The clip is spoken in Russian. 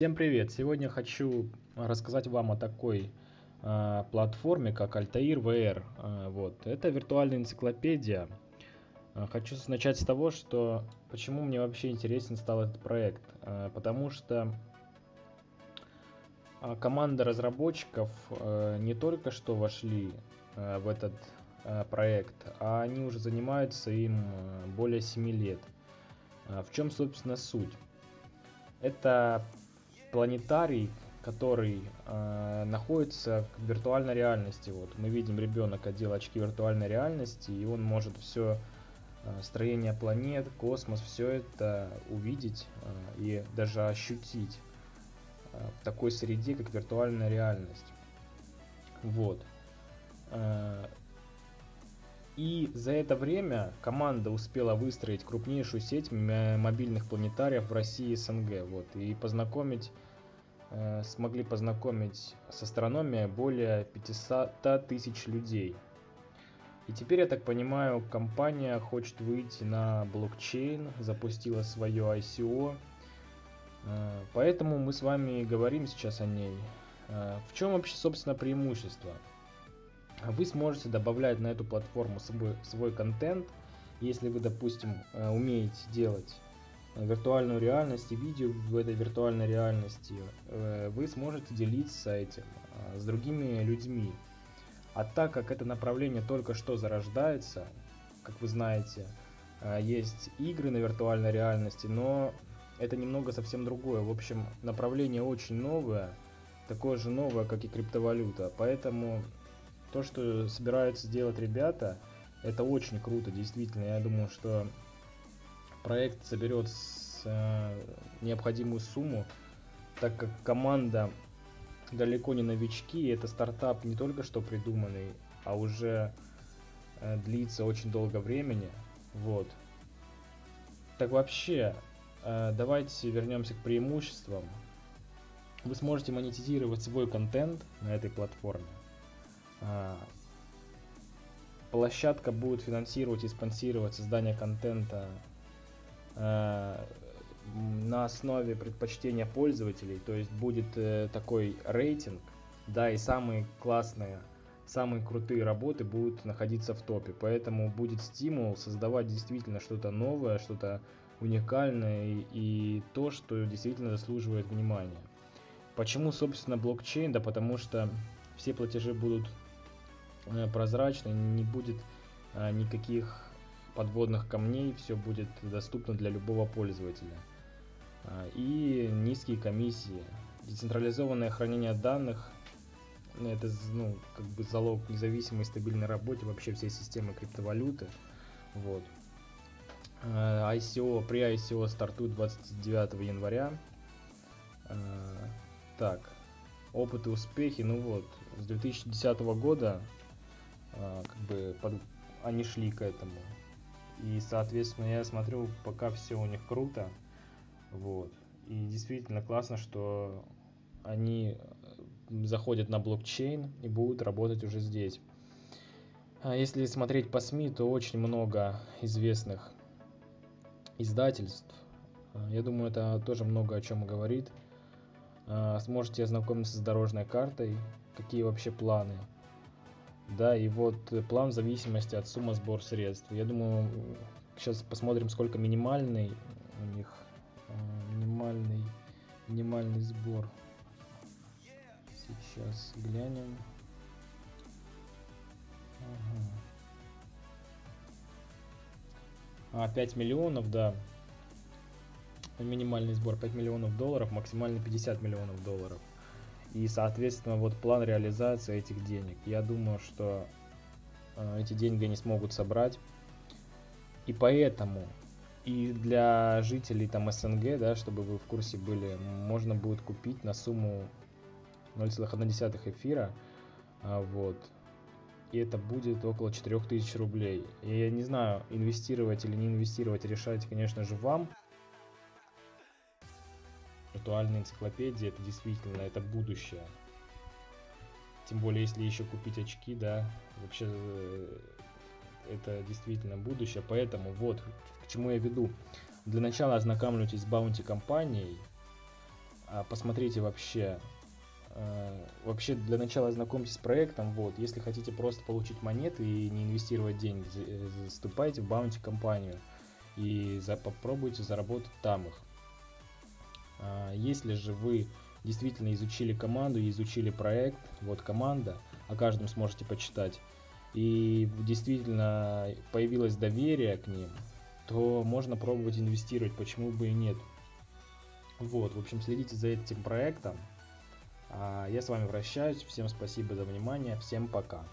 Всем привет! Сегодня хочу рассказать вам о такой э, платформе, как Altair VR. Э, вот. Это виртуальная энциклопедия. Э, хочу начать с того, что почему мне вообще интересен стал этот проект. Э, потому что команда разработчиков э, не только что вошли э, в этот э, проект, а они уже занимаются им более 7 лет. Э, в чем, собственно, суть? Это планетарий, который э, находится в виртуальной реальности. Вот мы видим, ребенок одел очки виртуальной реальности, и он может все э, строение планет, космос, все это увидеть э, и даже ощутить э, в такой среде, как виртуальная реальность. Вот. Э, и за это время команда успела выстроить крупнейшую сеть мобильных планетариев в России и СНГ. Вот, и познакомить, э, смогли познакомить с астрономией более 500 тысяч людей. И теперь, я так понимаю, компания хочет выйти на блокчейн, запустила свое ICO. Э, поэтому мы с вами говорим сейчас о ней. Э, в чем вообще, собственно, преимущество? Вы сможете добавлять на эту платформу свой, свой контент, если вы, допустим, э, умеете делать э, виртуальную реальность и видео в этой виртуальной реальности, э, вы сможете делиться этим с другими людьми. А так как это направление только что зарождается, как вы знаете, есть игры на виртуальной реальности, но это немного совсем другое. В общем, направление очень новое, такое же новое, как и криптовалюта. Поэтому то, что собираются сделать ребята, это очень круто, действительно. Я думаю, что проект соберет с, э, необходимую сумму, так как команда далеко не новички, это стартап не только что придуманный, а уже э, длится очень долго времени. Вот. Так вообще, э, давайте вернемся к преимуществам. Вы сможете монетизировать свой контент на этой платформе. А, площадка будет финансировать и спонсировать создание контента а, на основе предпочтения пользователей, то есть будет э, такой рейтинг, да, и самые классные, самые крутые работы будут находиться в топе, поэтому будет стимул создавать действительно что-то новое, что-то уникальное и, то, что действительно заслуживает внимания. Почему, собственно, блокчейн? Да потому что все платежи будут прозрачный, не будет э, никаких подводных камней, все будет доступно для любого пользователя. Э, и низкие комиссии. Децентрализованное хранение данных это ну, как бы залог независимой стабильной работе вообще всей системы криптовалюты. Вот. ICO, при ICO стартует 29 января. Так, опыт и успехи, ну вот, с 2010 года как бы под, они шли к этому. И, соответственно, я смотрю, пока все у них круто. Вот. И действительно классно, что они э, заходят на блокчейн и будут работать уже здесь. А если смотреть по СМИ, то очень много известных издательств. А, я думаю, это тоже много о чем говорит. Сможете ознакомиться с дорожной картой, какие вообще планы да, и вот план в зависимости от суммы сбор средств. Я думаю, сейчас посмотрим, сколько минимальный у них э, минимальный минимальный сбор. Сейчас глянем. Ага. А, 5 миллионов, да. Минимальный сбор 5 миллионов долларов, максимально 50 миллионов долларов и, соответственно, вот план реализации этих денег. Я думаю, что э, эти деньги они смогут собрать. И поэтому и для жителей там СНГ, да, чтобы вы в курсе были, можно будет купить на сумму 0,1 эфира. А, вот. И это будет около 4000 рублей. И я не знаю, инвестировать или не инвестировать, решать, конечно же, вам виртуальная энциклопедия это действительно это будущее. Тем более, если еще купить очки, да, вообще э, это действительно будущее. Поэтому вот к чему я веду. Для начала ознакомьтесь с баунти компанией. а посмотрите вообще, э, вообще для начала ознакомьтесь с проектом, вот, если хотите просто получить монеты и не инвестировать деньги, заступайте в баунти компанию и за, попробуйте заработать там их. А, если же вы действительно изучили команду изучили проект, вот команда, о каждом сможете почитать, и действительно появилось доверие к ним, то можно пробовать инвестировать, почему бы и нет. Вот, в общем, следите за этим проектом. А я с вами прощаюсь. Всем спасибо за внимание. Всем пока.